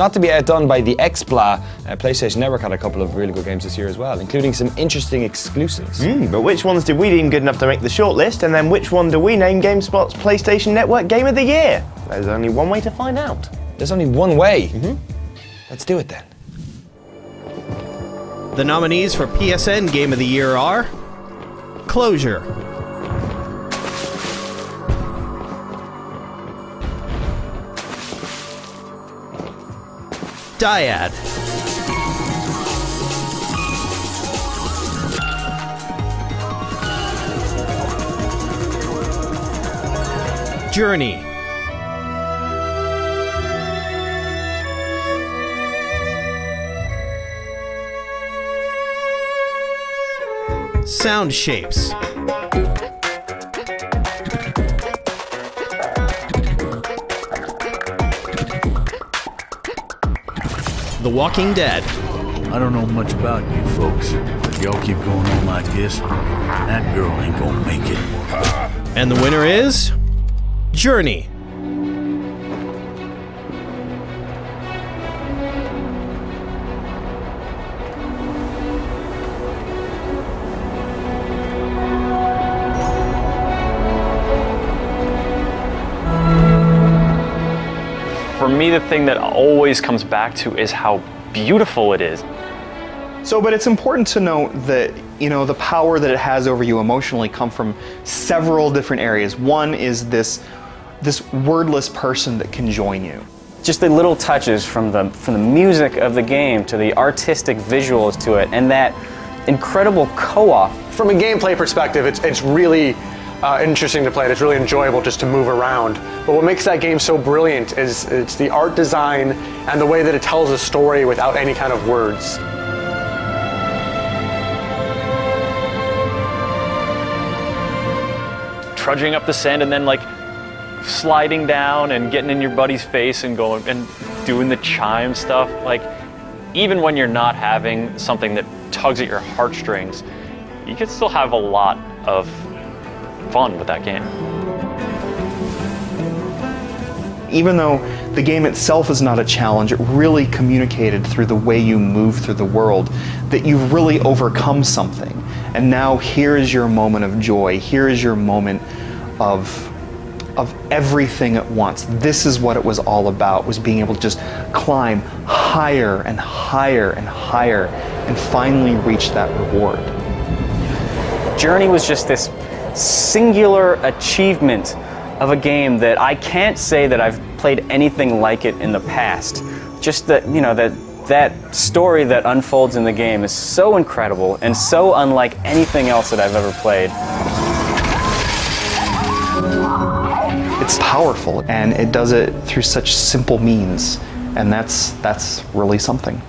Not to be outdone by the XBLA, uh, PlayStation Network had a couple of really good games this year as well, including some interesting exclusives. Mm, but which ones did we deem good enough to make the shortlist, and then which one do we name GameSpot's PlayStation Network Game of the Year? There's only one way to find out. There's only one way. Mm-hmm. Let's do it then. The nominees for PSN Game of the Year are Closure. Dyad. Journey. Sound Shapes. The Walking Dead. I don't know much about you folks, but y'all keep going on like this, that girl ain't gonna make it. And the winner is Journey. For me, the thing that always comes back to is how beautiful it is. So, but it's important to note that, you know, the power that it has over you emotionally come from several different areas. One is this, this wordless person that can join you. Just the little touches from the, from the music of the game to the artistic visuals to it and that incredible co-op. From a gameplay perspective, it's, it's really uh, interesting to play. And it's really enjoyable just to move around. But what makes that game so brilliant is it's the art design and the way that it tells a story without any kind of words. Trudging up the sand and then like sliding down and getting in your buddy's face and going and doing the chime stuff. Like even when you're not having something that tugs at your heartstrings, you can still have a lot of fun with that game. Even though the game itself is not a challenge, it really communicated through the way you move through the world that you've really overcome something. And now here is your moment of joy. Here is your moment of of everything at once. This is what it was all about, was being able to just climb higher and higher and higher and finally reach that reward. Journey was just this singular achievement of a game that I can't say that I've played anything like it in the past. Just that, you know, that that story that unfolds in the game is so incredible and so unlike anything else that I've ever played. It's powerful and it does it through such simple means and that's that's really something.